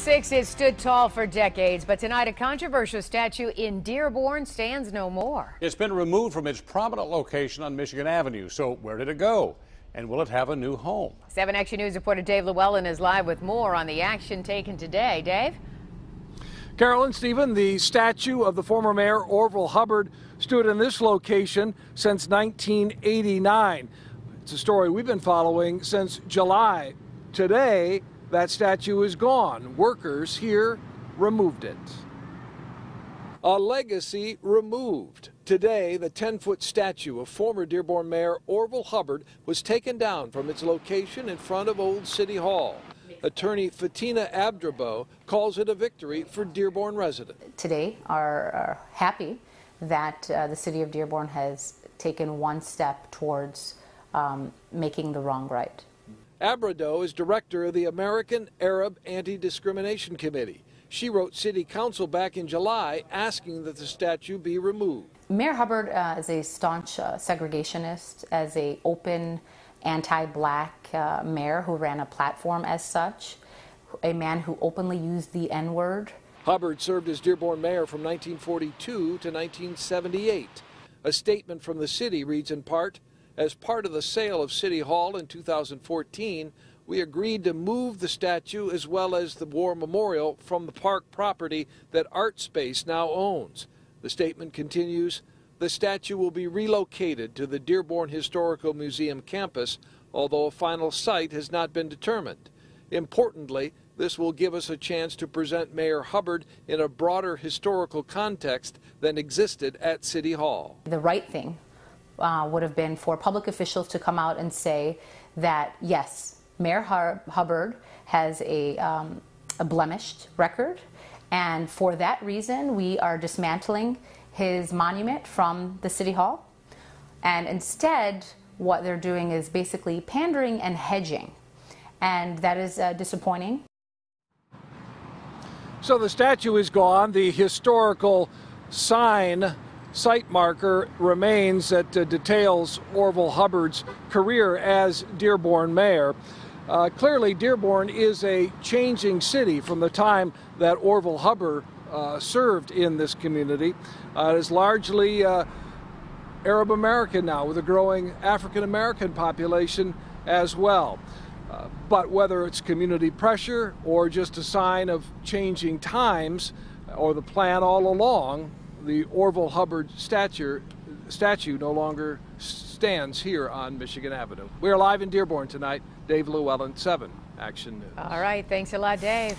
6, it stood tall for decades, but tonight a controversial statue in Dearborn stands no more. It's been removed from its prominent location on Michigan Avenue. So where did it go? And will it have a new home? 7 Action News reporter Dave LewAllen is live with more on the action taken today. Dave? Carolyn Stephen, the statue of the former mayor Orville Hubbard stood in this location since 1989. It's a story we've been following since July. Today, that statue is gone. Workers here removed it. A legacy removed. Today, the 10 foot statue of former Dearborn Mayor Orville Hubbard was taken down from its location in front of Old City Hall. Attorney Fatina Abdrabboh calls it a victory for Dearborn residents. Today, are, are happy that uh, the city of Dearborn has taken one step towards um, making the wrong right. Abdrabboh is director of the American Arab Anti Discrimination Committee. She wrote City Council back in July asking that the statue be removed. Mayor Hubbard uh, is a staunch uh, segregationist, as a open anti-black uh, mayor who ran a platform as such, a man who openly used the N-word. Hubbard served as Dearborn mayor from 1942 to 1978. A statement from the city reads in part, as part of the sale of City Hall in 2014, we agreed to move the statue as well as the war memorial from the park property that Artspace now owns. The statement continues the statue will be relocated to the Dearborn Historical Museum campus, although a final site has not been determined. Importantly, this will give us a chance to present Mayor Hubbard in a broader historical context than existed at City Hall. The right thing uh, would have been for public officials to come out and say that, yes, Mayor Hubbard has a, um, a blemished record, and for that reason, we are dismantling his monument from the City Hall. And instead, what they're doing is basically pandering and hedging. And that is uh, disappointing. So the statue is gone. The historical sign site marker remains that uh, details Orville Hubbard's career as Dearborn mayor. Uh, clearly, Dearborn is a changing city from the time that Orville Hubbard uh, served in this community. Uh, it is largely uh, Arab American now, with a growing African American population as well. Uh, but whether it's community pressure or just a sign of changing times or the plan all along, the Orville Hubbard statue, statue no longer stands here on Michigan Avenue. We are live in Dearborn tonight. Dave LewAllen, 7 Action News. All right. Thanks a lot, Dave.